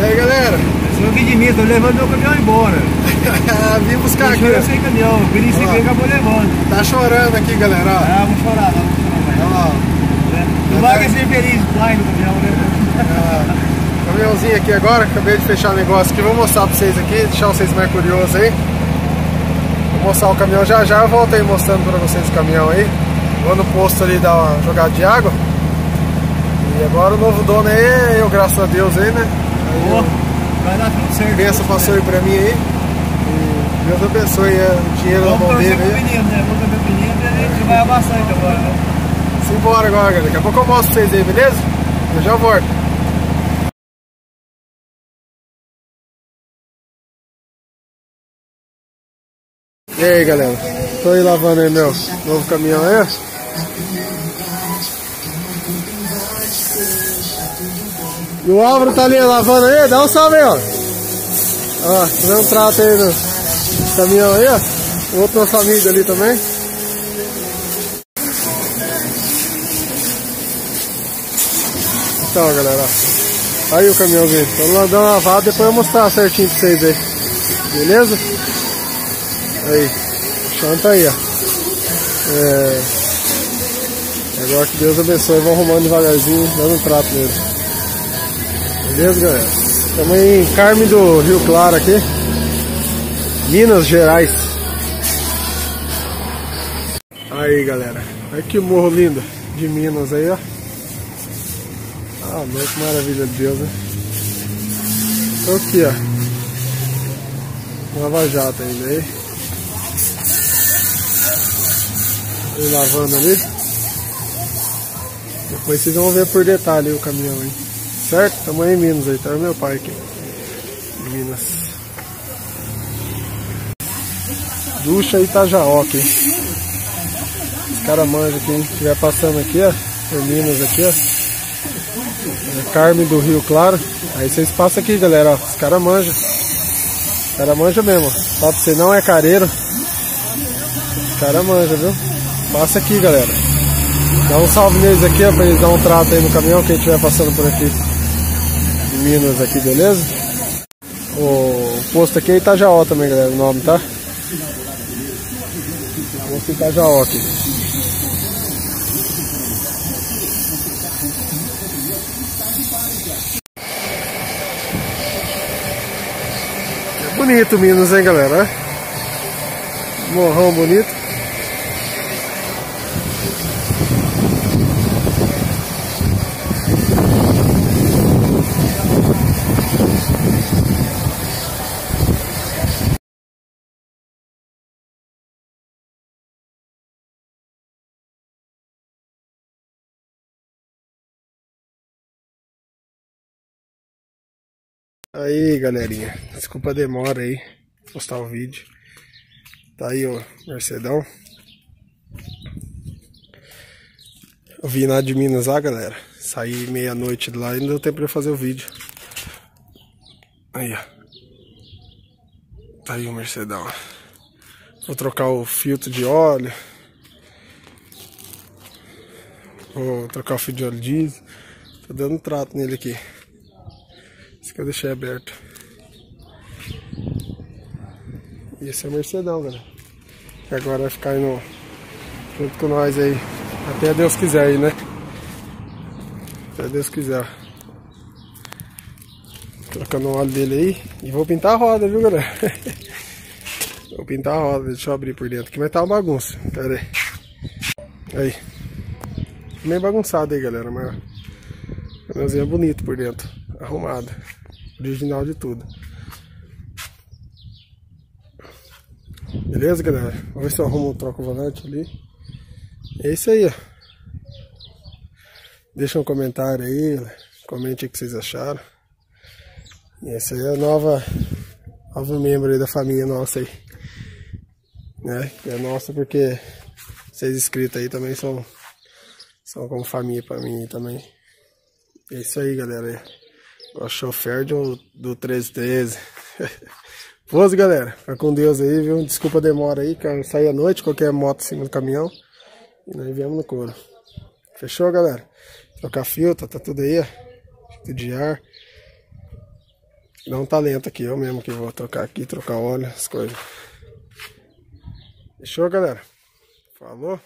E aí galera? Sou aqui de mim, tô levando meu caminhão embora. Vim buscar aqui. Eu sem caminhão, o Piri sem acabou levando. Tá chorando aqui, galera. Ó. Ah, vamos chorar, não, vamos chorar. Olha lá. ó. Não vai ser feliz lá no caminhão, né? Ah, caminhãozinho aqui agora, acabei de fechar o negócio aqui, vou mostrar pra vocês aqui, deixar vocês mais curiosos aí. Vou mostrar o caminhão já já, eu volto aí mostrando pra vocês o caminhão aí. Vou no posto ali dar uma jogada de água. E agora o novo dono aí é eu, graças a Deus aí, né? Boa. Vai dar tudo certo. Benção passou aí pra mim aí. E Deus abençoe é, o dinheiro na Vamos mão torcer dele pro aí. menino, né? Vamos torcer pro menino e a gente vai bastante agora, né? Simbora agora, galera. Daqui a pouco eu mostro pra vocês aí, beleza? Eu já volto. E aí, galera? Tô aí lavando aí meu novo caminhão aí. E o Álvaro tá ali lavando aí, dá um salve aí, ó. Ó, fazendo um trato aí no caminhão aí, ó. O outro nosso amigo ali também. Então, galera, ó. aí o caminhãozinho. Vamos dar uma lavada depois eu vou mostrar certinho pra vocês aí. Beleza? Aí, tá aí, ó. É... Agora que Deus abençoe, vão arrumando devagarzinho, dando um trato nele. Beleza, galera? Estamos em Carme do Rio Claro aqui. Minas Gerais. Aí, galera. Olha que morro lindo de Minas aí, ó. Ah, meu, que maravilha de Deus, né? Tô aqui, ó. Lava jato ainda aí. Ele lavando ali. Depois vocês vão ver por detalhe o caminhão aí. Certo? Tamo aí em Minas aí, tá meu pai aqui. Minas. Ducha Itajaoca, hein? Os caras manjam aqui, hein? Estiver passando aqui, ó. Por Minas aqui, ó. É Carme do Rio Claro. Aí vocês passam aqui, galera, ó. Os caras manjam. Os caras manjam mesmo, ó. Fala pra você, não é careiro. Os caras manjam, viu? Passa aqui, galera. Dá um salve neles aqui, ó, pra eles dar um trato aí no caminhão, quem estiver passando por aqui. De Minas aqui, beleza? O posto aqui é Itajaó também, galera, o nome, tá? Posto Itajaó aqui. É bonito Minas, hein, galera? Morrão bonito. Aí, galerinha. Desculpa a demora aí. Postar o vídeo. Tá aí o Mercedão. Eu vim lá de Minas lá, galera. Saí meia-noite de lá e não deu tempo eu fazer o vídeo. Aí, ó. Tá aí o Mercedão. Vou trocar o filtro de óleo. Vou trocar o fio de óleo diesel. Tô dando um trato nele aqui. Esse que eu deixei aberto. E esse é o Mercedão, galera. Que agora vai ficar indo junto com nós aí. Até Deus quiser aí, né? Até Deus quiser. Trocando o óleo dele aí. E vou pintar a roda, viu, galera? vou pintar a roda. Deixa eu abrir por dentro. Aqui vai estar uma bagunça. Pera aí. Aí. Meio bagunçado aí, galera. Mas pneuzinho é bonito por dentro. Arrumado. Original de tudo. Beleza, galera? Vamos ver se eu arrumo, troco o volante ali. É isso aí, ó. Deixa um comentário aí. Comente o que vocês acharam. E essa aí é a nova, nova membro aí da família nossa aí. Né? É nossa porque vocês inscritos aí também são, são como família pra mim também. É isso aí, galera. O chofer do, do 1313. Pose, galera. Fica com Deus aí, viu? Desculpa a demora aí, que eu saí à noite, qualquer moto em cima do caminhão. E nós viemos no couro. Fechou, galera? Trocar filtro, tá tudo aí, ó. Filtro de ar. Dá um talento aqui, eu mesmo que vou trocar aqui, trocar óleo, as coisas. Fechou, galera? Falou?